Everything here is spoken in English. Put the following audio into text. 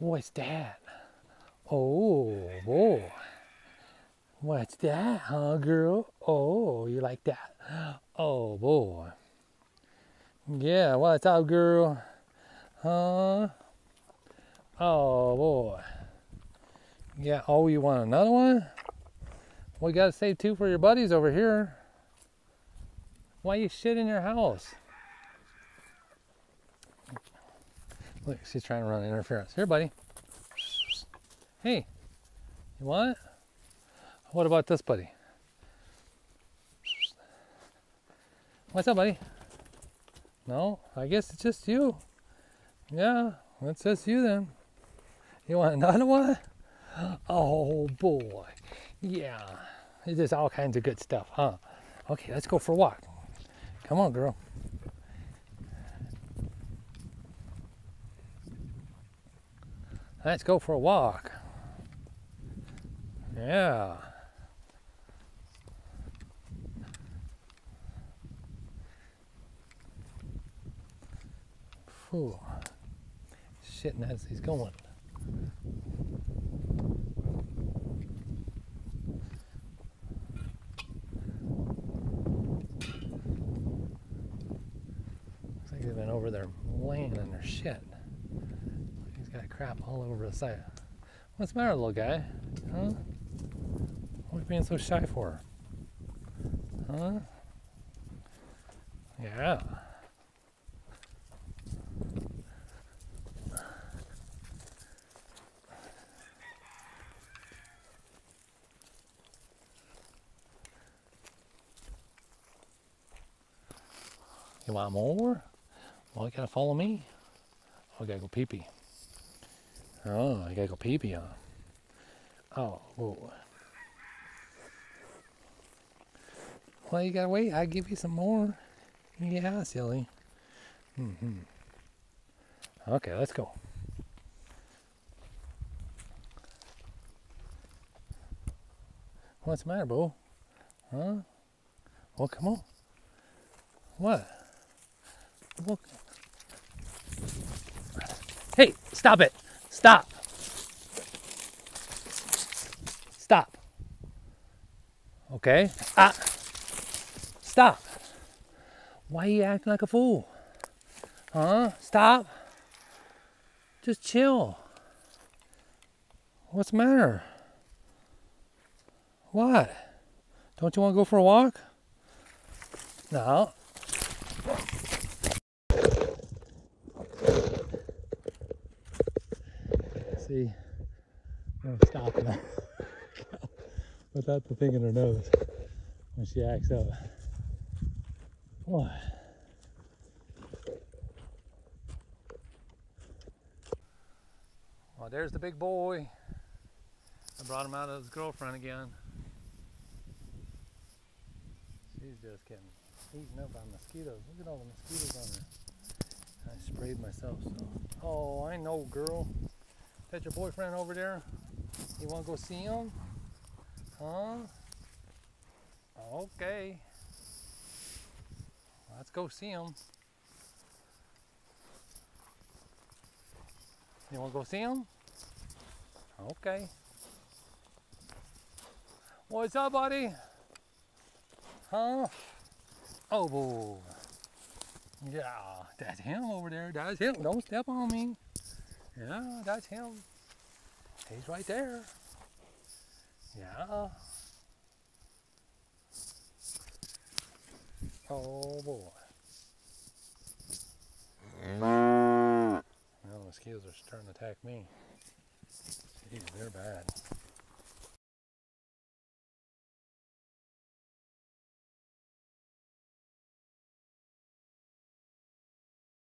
What's that? Oh, boy. What's that, huh, girl? Oh, you like that? Oh, boy. Yeah, what's up, girl? Huh? Oh, boy. Yeah, oh, you want another one? We gotta save two for your buddies over here. Why you shit in your house? Look, she's trying to run interference. Here, buddy. Hey, you want? What about this, buddy? What's up, buddy? No, I guess it's just you. Yeah, it's just you then. You want another one? Oh boy. Yeah. Just all kinds of good stuff, huh? Okay, let's go for a walk. Come on, girl. Let's go for a walk. Yeah. Whew. Shitting as he's going. Looks like they've been over there laying in their shit. Crap all over the side. What's the matter, little guy? Huh? What are you being so shy for? Huh? Yeah. You want more? Well, you gotta follow me. I gotta go pee pee. Oh, I gotta go pee pee, huh? Oh, whoa. Well, you gotta wait. I'll give you some more. Yeah, silly. Mm-hmm. Okay, let's go. What's the matter, Bo? Huh? Well, come on. What? Hey, stop it. Stop. Stop. Okay? Ah. Stop. Why are you acting like a fool? Huh? Stop. Just chill. What's the matter? What? Don't you want to go for a walk? No. See, I'm stopping her without the thing in her nose when she acts up. What? Well, there's the big boy. I brought him out of his girlfriend again. She's just getting eaten up by mosquitoes. Look at all the mosquitoes on her. I sprayed myself, so. Oh, I know, girl. That your boyfriend over there? You want to go see him? Huh? Okay. Let's go see him. You want to go see him? Okay. What's up, buddy? Huh? Oh, boy. Yeah, that's him over there. That's him. Don't step on me. Yeah, that's him. He's right there. Yeah. Oh boy. Well, the mosquitoes are starting to attack me. Jeez, they're bad.